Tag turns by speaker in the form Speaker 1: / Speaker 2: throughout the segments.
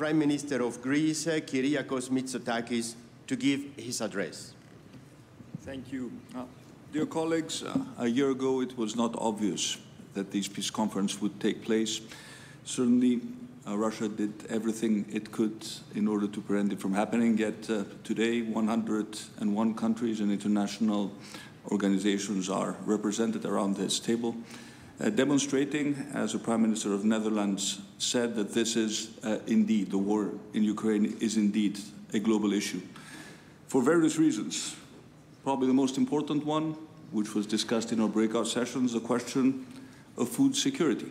Speaker 1: Prime Minister of Greece, Kyriakos Mitsotakis, to give his address.
Speaker 2: Thank you. Uh, dear colleagues, uh, a year ago it was not obvious that this peace conference would take place. Certainly, uh, Russia did everything it could in order to prevent it from happening, yet uh, today 101 countries and international organizations are represented around this table, demonstrating, as the Prime Minister of Netherlands said, that this is uh, indeed, the war in Ukraine is indeed a global issue. For various reasons, probably the most important one, which was discussed in our breakout sessions, the question of food security.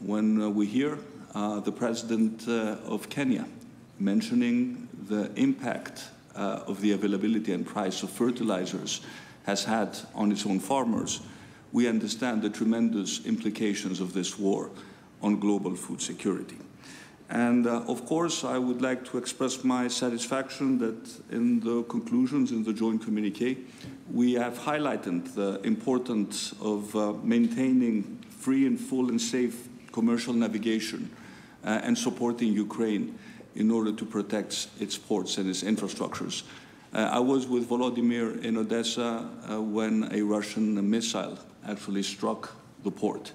Speaker 2: When uh, we hear uh, the president uh, of Kenya mentioning the impact uh, of the availability and price of fertilizers has had on its own farmers, we understand the tremendous implications of this war on global food security. And uh, of course, I would like to express my satisfaction that in the conclusions in the joint communique, we have highlighted the importance of uh, maintaining free and full and safe commercial navigation uh, and supporting Ukraine in order to protect its ports and its infrastructures. Uh, I was with Volodymyr in Odessa uh, when a Russian missile actually struck the port.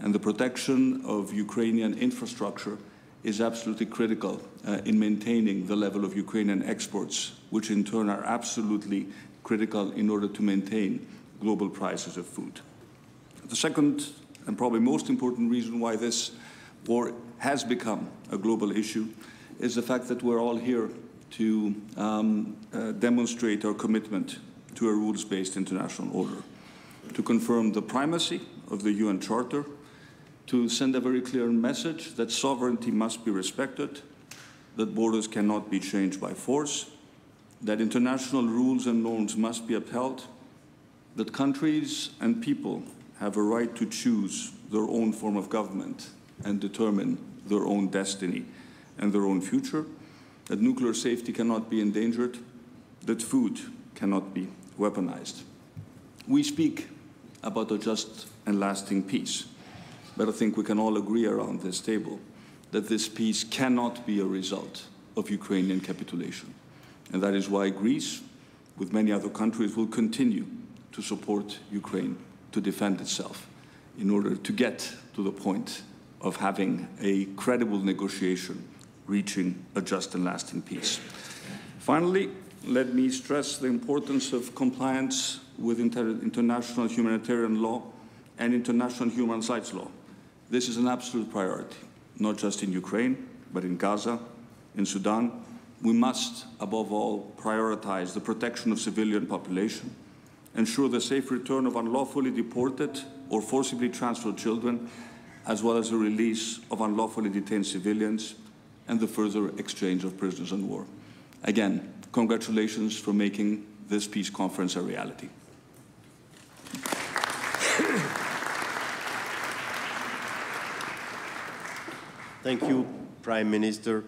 Speaker 2: And the protection of Ukrainian infrastructure is absolutely critical uh, in maintaining the level of Ukrainian exports, which in turn are absolutely critical in order to maintain global prices of food. The second and probably most important reason why this war has become a global issue is the fact that we're all here to um, uh, demonstrate our commitment to a rules-based international order, to confirm the primacy of the UN Charter, to send a very clear message that sovereignty must be respected, that borders cannot be changed by force, that international rules and norms must be upheld, that countries and people have a right to choose their own form of government and determine their own destiny and their own future, that nuclear safety cannot be endangered, that food cannot be weaponized. We speak about a just and lasting peace, but I think we can all agree around this table that this peace cannot be a result of Ukrainian capitulation. And that is why Greece, with many other countries, will continue to support Ukraine to defend itself in order to get to the point of having a credible negotiation reaching a just and lasting peace. Finally, let me stress the importance of compliance with inter international humanitarian law and international human rights law. This is an absolute priority, not just in Ukraine, but in Gaza, in Sudan. We must, above all, prioritize the protection of civilian population, ensure the safe return of unlawfully deported or forcibly transferred children, as well as the release of unlawfully detained civilians and the further exchange of prisoners of war. Again, congratulations for making this peace conference a reality.
Speaker 1: Thank you, Prime Minister.